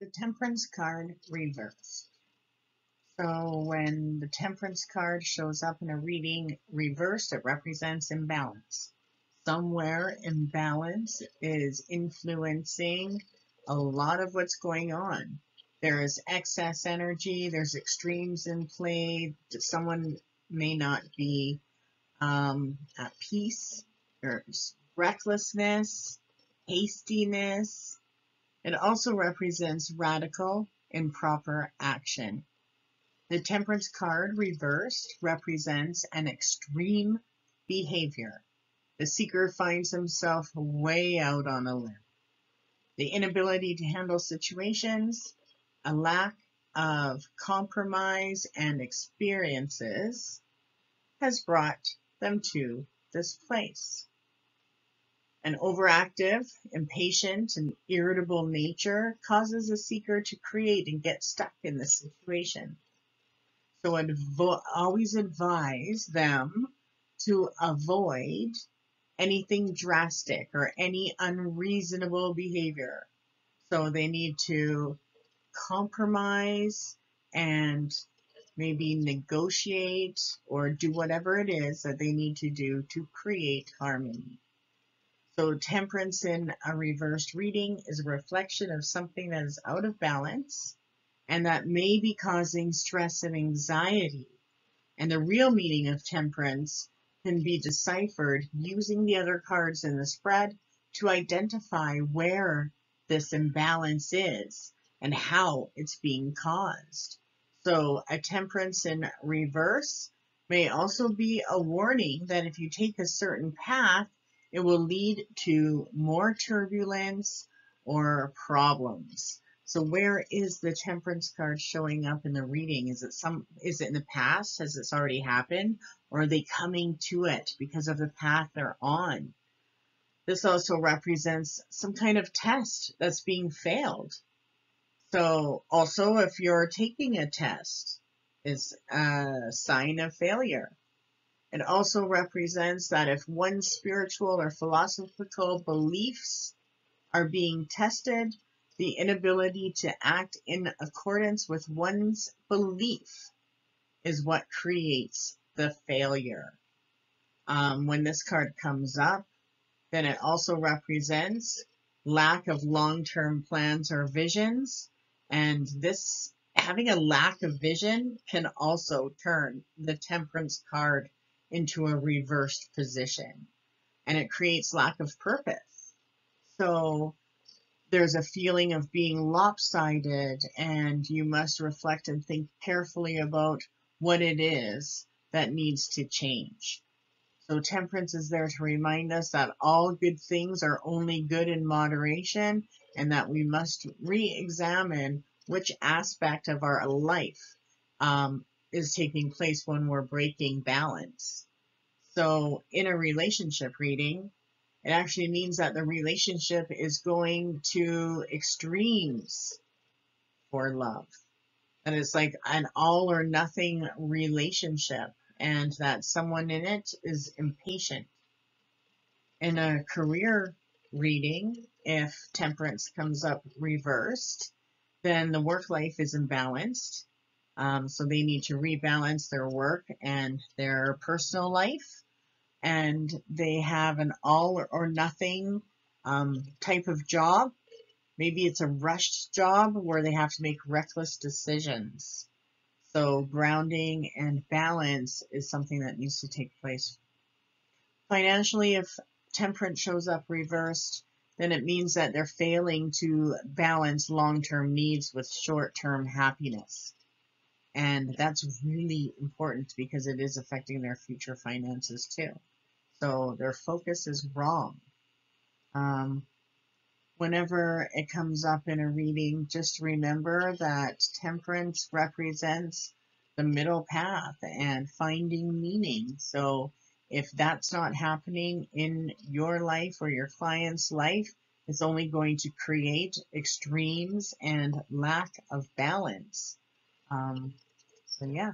the temperance card reversed. So when the temperance card shows up in a reading reversed, it represents imbalance. Somewhere imbalance is influencing a lot of what's going on. There is excess energy, there's extremes in play, someone may not be um, at peace, there's recklessness, hastiness, it also represents radical, improper action. The Temperance card reversed represents an extreme behavior. The seeker finds himself way out on a limb. The inability to handle situations, a lack of compromise and experiences has brought them to this place. An overactive, impatient, and irritable nature causes a seeker to create and get stuck in the situation. So advo always advise them to avoid anything drastic or any unreasonable behavior. So they need to compromise and maybe negotiate or do whatever it is that they need to do to create harmony. So temperance in a reversed reading is a reflection of something that is out of balance and that may be causing stress and anxiety. And the real meaning of temperance can be deciphered using the other cards in the spread to identify where this imbalance is and how it's being caused. So a temperance in reverse may also be a warning that if you take a certain path, it will lead to more turbulence or problems. So where is the temperance card showing up in the reading? Is it some, is it in the past? Has this already happened? Or are they coming to it because of the path they're on? This also represents some kind of test that's being failed. So also if you're taking a test, it's a sign of failure. It also represents that if one's spiritual or philosophical beliefs are being tested, the inability to act in accordance with one's belief is what creates the failure. Um, when this card comes up, then it also represents lack of long-term plans or visions. And this having a lack of vision can also turn the temperance card into a reversed position and it creates lack of purpose. So there's a feeling of being lopsided and you must reflect and think carefully about what it is that needs to change. So temperance is there to remind us that all good things are only good in moderation and that we must re-examine which aspect of our life um, is taking place when we're breaking balance. So in a relationship reading, it actually means that the relationship is going to extremes for love. That it's like an all or nothing relationship and that someone in it is impatient. In a career reading, if temperance comes up reversed, then the work life is imbalanced um, so they need to rebalance their work and their personal life. And they have an all or nothing um, type of job. Maybe it's a rushed job where they have to make reckless decisions. So grounding and balance is something that needs to take place. Financially, if temperance shows up reversed, then it means that they're failing to balance long-term needs with short-term happiness. And that's really important because it is affecting their future finances too. So their focus is wrong. Um, whenever it comes up in a reading, just remember that temperance represents the middle path and finding meaning. So if that's not happening in your life or your client's life, it's only going to create extremes and lack of balance. Um, so yeah,